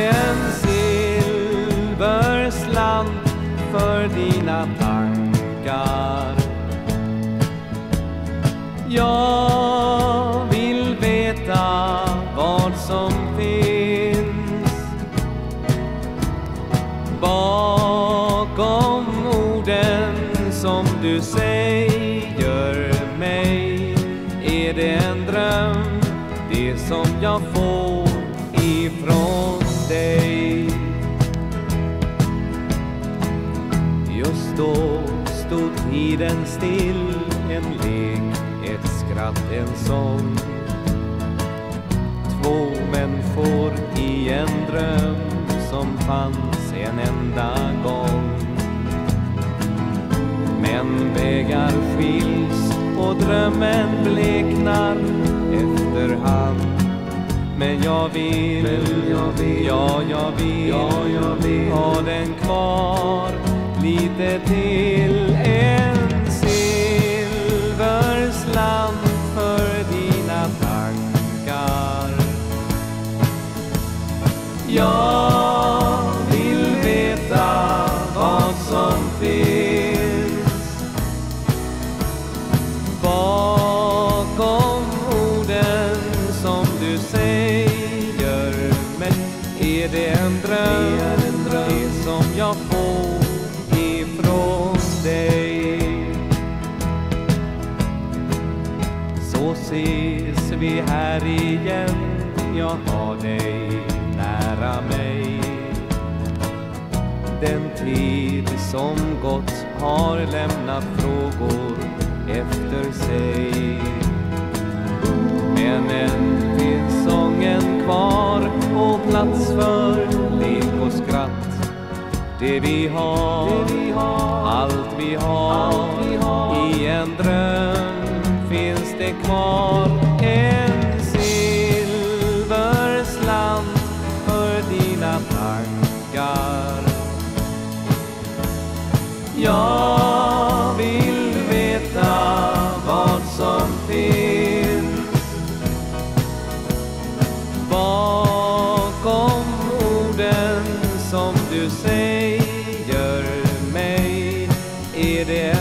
en silverslant för dina tankar. Jag vill veta vad som finns bakom orden som du säger mig. Är det en dröm, det som jag får ifrån tiden still, en lek, ett skratt, en sång. Två människor i en dröm som fanns en enda gång. Men vägar skiljs och drömmen bleknar efterhand. Men jag vill, ja jag vill, ja jag vill ha den kvar lite till Jag vill veta vad som finns bakom orden som du säger mig. Är det en dröm, det som jag får ifrån dig? Så ses vi här igen, jag har dig Den tid som gått har lämnat frågor efter sig. Men än finns sången kvar och plats för lek och skratt. Det vi har, allt vi har, i en dröm finns det kvar. Jag vill veta vad som finns bakom orden som du säger mig. Är det